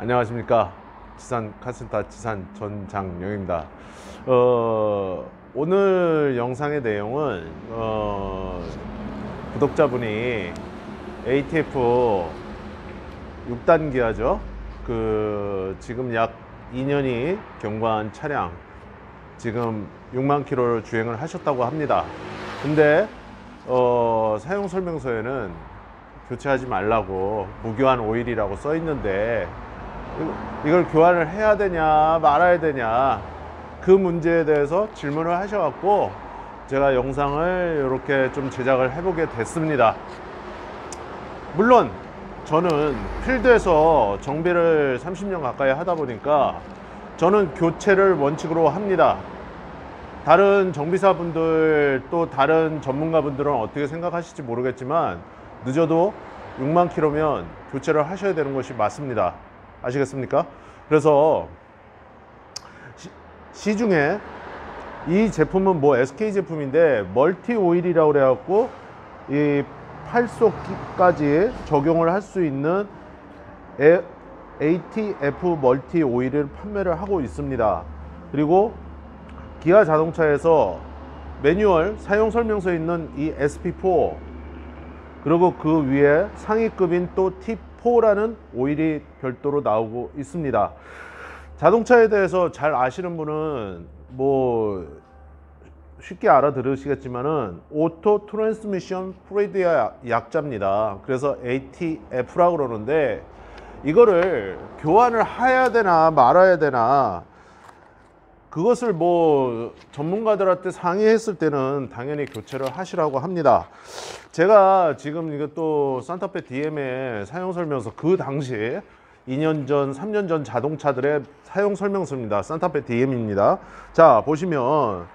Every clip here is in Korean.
안녕하십니까. 지산 카센터 지산 전장영입니다. 어, 오늘 영상의 내용은 어, 구독자분이 ATF 6단 기아죠? 그 지금 약 2년이 경과한 차량 지금 6만 킬로를 주행을 하셨다고 합니다. 근데 어, 사용 설명서에는 교체하지 말라고 무교환 오일이라고 써 있는데 이걸 교환을 해야 되냐 말아야 되냐 그 문제에 대해서 질문을 하셔갖고 제가 영상을 이렇게 좀 제작을 해보게 됐습니다. 물론 저는 필드에서 정비를 30년 가까이 하다 보니까 저는 교체를 원칙으로 합니다. 다른 정비사분들 또 다른 전문가분들은 어떻게 생각하실지 모르겠지만 늦어도 6만 킬로면 교체를 하셔야 되는 것이 맞습니다. 아시겠습니까? 그래서 시, 시중에 이 제품은 뭐 SK 제품인데 멀티 오일이라고 그래갖고 이 팔속까지 적용을 할 수 있는 에, ATF 멀티 오일을 판매를 하고 있습니다. 그리고 기아 자동차에서 매뉴얼 사용 설명서에 있는 이 SP4 그리고 그 위에 상위급인 또 T4라는 오일이 별도로 나오고 있습니다. 자동차에 대해서 잘 아시는 분은 뭐 쉽게 알아들으시겠지만은 auto transmission fluid의 약자입니다. 그래서 ATF라고 그러는데 이거를 교환을 해야 되나 말아야 되나 그것을 뭐 전문가들한테 상의했을 때는 당연히 교체를 하시라고 합니다. 제가 지금 이것도 산타페 DM의 사용 설명서 그 당시 2년 전, 3년 전 자동차들의 사용 설명서입니다. 산타페 DM입니다. 자, 보시면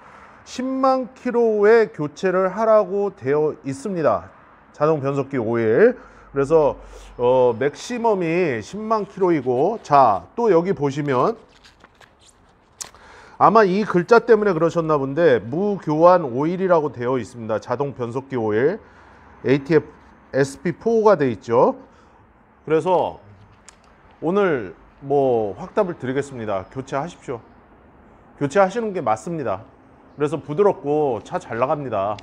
10만 킬로의 교체를 하라고 되어 있습니다. 자동 변속기 오일. 그래서 어 맥시멈이 10만 킬로이고 자, 또 여기 보시면 아마 이 글자 때문에 그러셨나 본데 무교환 오일이라고 되어 있습니다. 자동 변속기 오일 ATF SP4가 되어 있죠. 그래서 오늘 뭐 확답을 드리겠습니다. 교체하십시오. 교체하시는 게 맞습니다. 그래서 부드럽고 차 잘 나갑니다.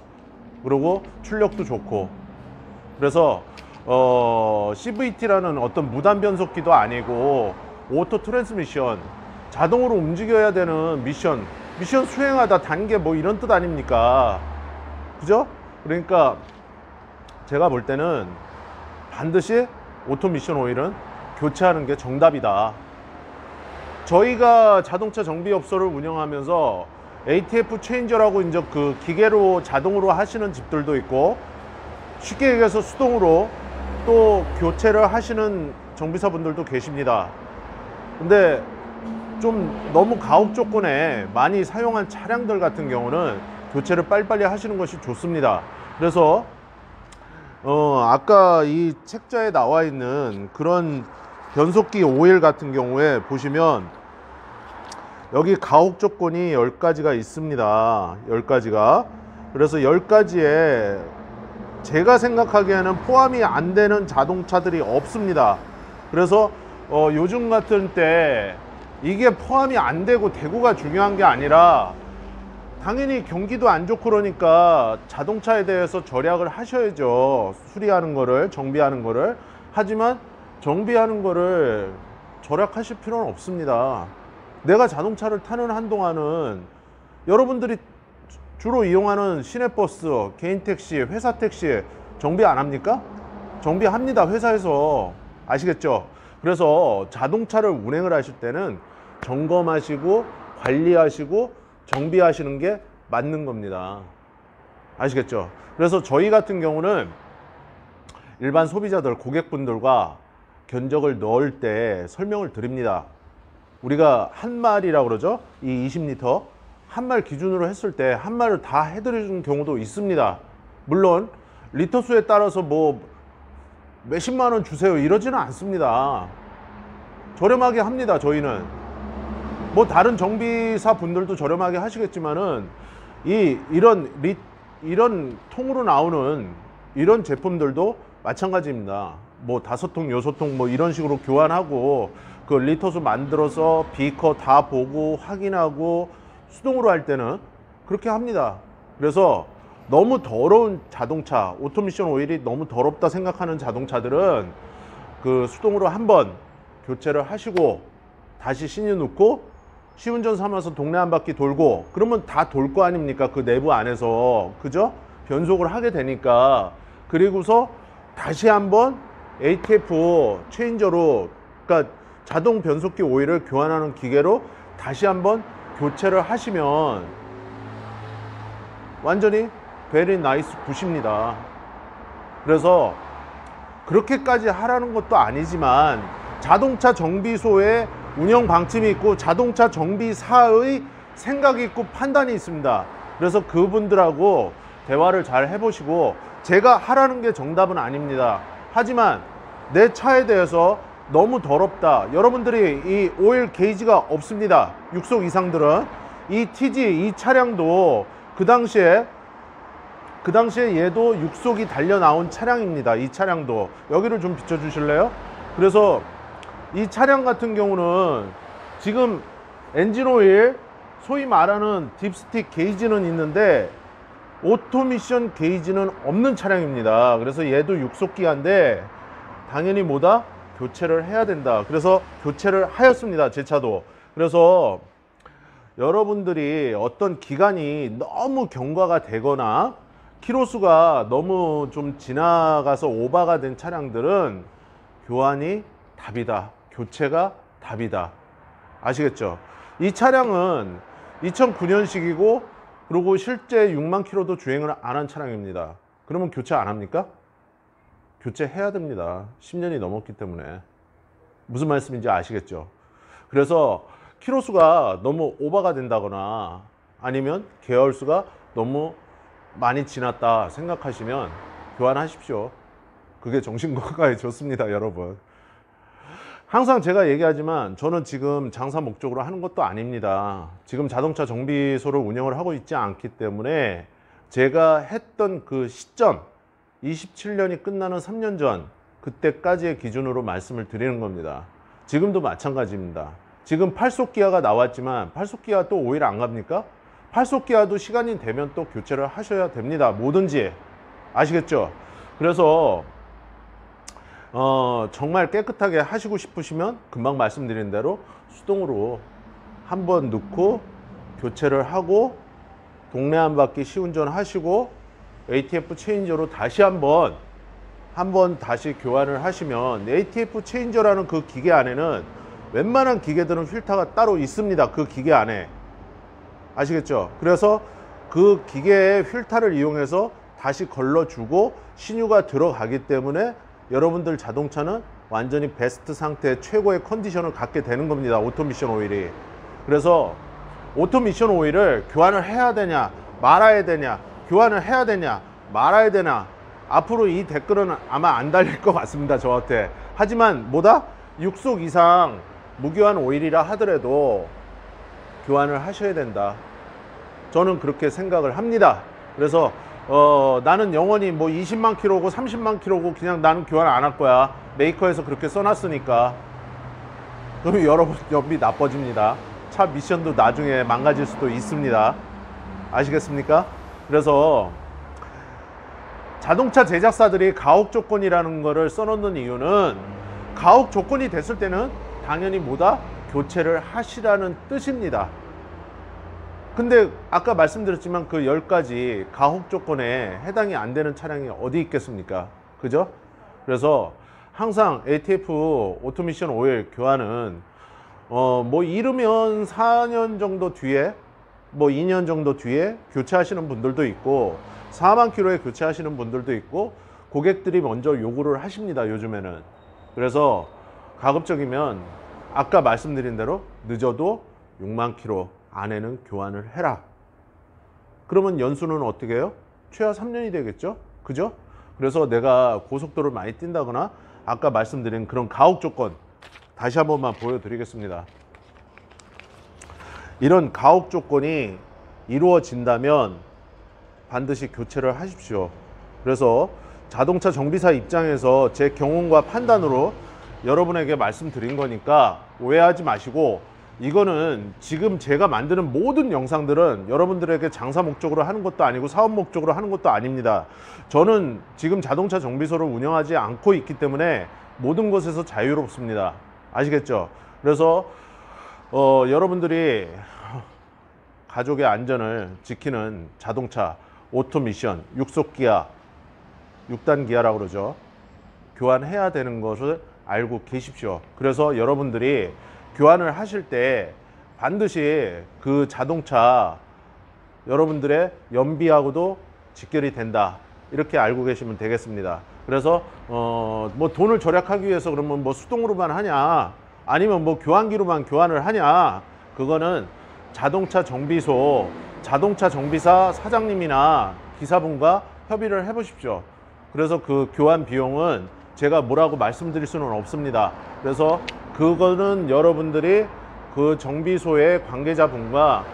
그리고 출력도 좋고 그래서 어, CVT라는 어떤 무단 변속기도 아니고 오토 트랜스미션 자동으로 움직여야 되는 미션 미션 수행하다 단계 뭐 이런 뜻 아닙니까? 그죠? 그러니까 제가 볼 때는 반드시 오토 미션 오일은 교체하는 게 정답이다. 저희가 자동차 정비업소를 운영하면서 ATF 체인저라고 이제 그 기계로 자동으로 하시는 집들도 있고 쉽게 얘기해서 수동으로 또 교체를 하시는 정비사분들도 계십니다. 근데 좀 너무 가혹 조건에 많이 사용한 차량들 같은 경우는 교체를 빨리빨리 하시는 것이 좋습니다. 그래서 어 아까 이 책자에 나와 있는 그런 변속기 오일 같은 경우에 보시면 여기 가혹 조건이 10가지가 있습니다. 10가지가. 그래서 10가지에 제가 생각하기에는 포함이 안 되는 자동차들이 없습니다. 그래서 어 요즘 같은 때 이게 포함이 안 되고 대구가 중요한 게 아니라 당연히 경기도 안 좋고 그러니까 자동차에 대해서 절약을 하셔야죠. 수리하는 거를, 정비하는 거를. 하지만 정비하는 거를 절약하실 필요는 없습니다. 내가 자동차를 타는 한동안은 여러분들이 주로 이용하는 시내버스, 개인 택시, 회사 택시 정비 안 합니까? 정비합니다. 회사에서. 아시겠죠? 그래서 자동차를 운행을 하실 때는 점검하시고 관리하시고 정비하시는 게 맞는 겁니다. 아시겠죠? 그래서 저희 같은 경우는 일반 소비자들, 고객분들과 견적을 넣을 때 설명을 드립니다. 우리가 한 말이라고 그러죠? 이 20리터. 한 말 기준으로 했을 때 한 말을 다 해드리는 경우도 있습니다. 물론 리터 수에 따라서 뭐 몇십만 원 주세요 이러지는 않습니다. 저렴하게 합니다. 저희는 뭐 다른 정비사 분들도 저렴하게 하시겠지만은 이 이런 리, 이런 통으로 나오는 이런 제품들도 마찬가지입니다. 뭐 다섯 통, 여섯 통 뭐 이런 식으로 교환하고 그 리터수 만들어서 비커 다 보고 확인하고 수동으로 할 때는 그렇게 합니다. 그래서 너무 더러운 자동차, 오토미션 오일이 너무 더럽다 생각하는 자동차들은 그 수동으로 한번 교체를 하시고 다시 신유 넣고 시운전 삼아서 동네 한 바퀴 돌고 그러면 다 돌 거 아닙니까? 그 내부 안에서 그죠? 변속을 하게 되니까 그리고서 다시 한번 ATF 체인저로 그러니까 자동 변속기 오일을 교환하는 기계로 다시 한번 교체를 하시면 완전히 very nice good입니다. 그래서 그렇게까지 하라는 것도 아니지만 자동차 정비소에 운영 방침이 있고 자동차 정비사의 생각이 있고 판단이 있습니다. 그래서 그분들하고 대화를 잘 해보시고 제가 하라는 게 정답은 아닙니다. 하지만 내 차에 대해서 너무 더럽다. 여러분들이 이 오일 게이지가 없습니다. 6속 이상들은 이 TG 이 차량도 그 당시에 그 당시에 얘도 6속이 달려 나온 차량입니다. 이 차량도 여기를 좀 비춰 주실래요? 그래서 이 차량 같은 경우는 지금 엔진 오일 소위 말하는 dipstick 게이지는 있는데 오토미션 게이지는 없는 차량입니다. 그래서 얘도 6속 기아인데 당연히 뭐다? 교체를 해야 된다. 그래서 교체를 하였습니다. 제 차도. 그래서 여러분들이 어떤 기간이 너무 경과가 되거나 키로수가 너무 좀 지나가서 오바가 된 차량들은 교환이 답이다. 교체가 답이다. 아시겠죠? 이 차량은 2009년식이고 그리고 실제 6만 킬로도 주행을 안 한 차량입니다. 그러면 교체 안 합니까? 교체해야 됩니다. 10년이 넘었기 때문에. 무슨 말씀인지 아시겠죠? 그래서 키로수가 너무 오버가 된다거나 아니면 계열수가 너무 많이 지났다 생각하시면 교환하십시오. 그게 정신건강에 좋습니다, 여러분. 항상 제가 얘기하지만 저는 지금 장사 목적으로 하는 것도 아닙니다. 지금 자동차 정비소를 운영을 하고 있지 않기 때문에 제가 했던 그 시점 27년이 끝나는 3년 전 그때까지의 기준으로 말씀을 드리는 겁니다. 지금도 마찬가지입니다. 지금 8속 기아가 나왔지만 8속 기아 또 오일 안 갑니까? 8속 기아도 시간이 되면 또 교체를 하셔야 됩니다. 뭐든지 아시겠죠? 그래서 어, 정말 깨끗하게 하시고 싶으시면 금방 말씀드린 대로 수동으로 한 번 넣고 교체를 하고 동네 한 바퀴 시운전 하시고 ATF 체인저로 다시 한번 한번 다시 교환을 하시면 ATF 체인저라는 그 기계 안에는 웬만한 기계들은 필터가 따로 있습니다. 그 기계 안에 아시겠죠? 그래서 그 기계의 필터를 이용해서 다시 걸러주고 신유가 들어가기 때문에 여러분들 자동차는 완전히 베스트 상태 최고의 컨디션을 갖게 되는 겁니다. 오토미션 오일이. 그래서 오토미션 오일을 교환을 해야 되냐 말아야 되냐 교환을 해야 되냐 말아야 되냐 앞으로 이 댓글은 아마 안 달릴 것 같습니다. 저한테. 하지만 뭐다? 6속 이상 무교환 오일이라 하더라도 교환을 하셔야 된다. 저는 그렇게 생각을 합니다. 그래서 어, 나는 영원히 뭐 20만 킬로고 30만 킬로고 그냥 나는 교환 안 할 거야. 메이커에서 그렇게 써놨으니까. 그럼 여러분 연비 나빠집니다. 차 미션도 나중에 망가질 수도 있습니다. 아시겠습니까? 그래서 자동차 제작사들이 가혹 조건이라는 거를 써놓는 이유는 가혹 조건이 됐을 때는 당연히 뭐다? 교체를 하시라는 뜻입니다. 근데 아까 말씀드렸지만 그 10가지 가혹 조건에 해당이 안 되는 차량이 어디 있겠습니까? 그죠? 그래서 항상 ATF 오토미션 오일 교환은 어 뭐 이르면 4년 정도 뒤에 뭐 2년 정도 뒤에 교체하시는 분들도 있고 4만 킬로에 교체하시는 분들도 있고 고객들이 먼저 요구를 하십니다. 요즘에는. 그래서 가급적이면 아까 말씀드린 대로 늦어도 6만 킬로 안에는 교환을 해라. 그러면 연수는 어떻게 해요? 최하 3년이 되겠죠? 그죠? 그래서 내가 고속도로를 많이 뛴다거나 아까 말씀드린 그런 가혹 조건 다시 한 번만 보여드리겠습니다. 이런 가혹 조건이 이루어진다면 반드시 교체를 하십시오. 그래서 자동차 정비사 입장에서 제 경험과 판단으로 여러분에게 말씀드린 거니까 오해하지 마시고 이거는 지금 제가 만드는 모든 영상들은 여러분들에게 장사 목적으로 하는 것도 아니고 사업 목적으로 하는 것도 아닙니다. 저는 지금 자동차 정비소를 운영하지 않고 있기 때문에 모든 것에서 자유롭습니다. 아시겠죠? 그래서 어, 여러분들이 가족의 안전을 지키는 자동차 오토미션, 육속기아, 6단 기아라고 그러죠. 교환해야 되는 것을 알고 계십시오. 그래서 여러분들이 교환을 하실 때 반드시 그 자동차 여러분들의 연비하고도 직결이 된다. 이렇게 알고 계시면 되겠습니다. 그래서 어 뭐 돈을 절약하기 위해서 그러면 뭐 수동으로만 하냐 아니면 뭐 교환기로만 교환을 하냐 그거는 자동차 정비소 자동차 정비사 사장님이나 기사분과 협의를 해 보십시오. 그래서 그 교환 비용은 제가 뭐라고 말씀드릴 수는 없습니다. 그래서 그거는 여러분들이 그 정비소의 관계자분과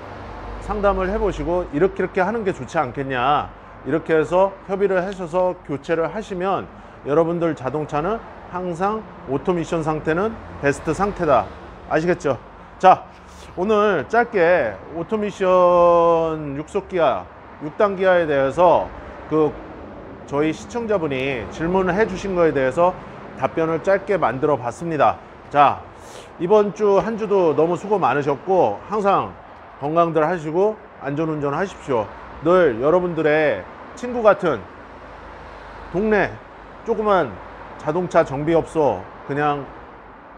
상담을 해보시고 이렇게 이렇게 하는 게 좋지 않겠냐. 이렇게 해서 협의를 하셔서 교체를 하시면 여러분들 자동차는 항상 오토미션 상태는 베스트 상태다. 아시겠죠? 자 오늘 짧게 오토미션 육속기아 6단 기아에 대해서 그 저희 시청자분이 질문을 해 주신 거에 대해서 답변을 짧게 만들어 봤습니다 자 이번 주 한 주도 너무 수고 많으셨고 항상 건강들 하시고 안전운전 하십시오. 늘 여러분들의 친구 같은 동네 조그만 자동차 정비업소 그냥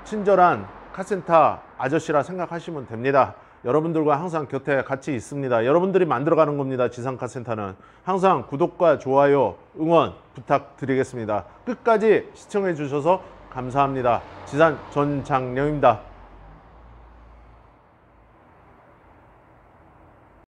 친절한 카센터 아저씨라 생각하시면 됩니다. 여러분들과 항상 곁에 같이 있습니다. 여러분들이 만들어가는 겁니다. 지상 카 센터는 항상 구독과 좋아요, 응원 부탁드리겠습니다. 끝까지 시청해 주셔서 감사합니다. 지산 전장령입니다.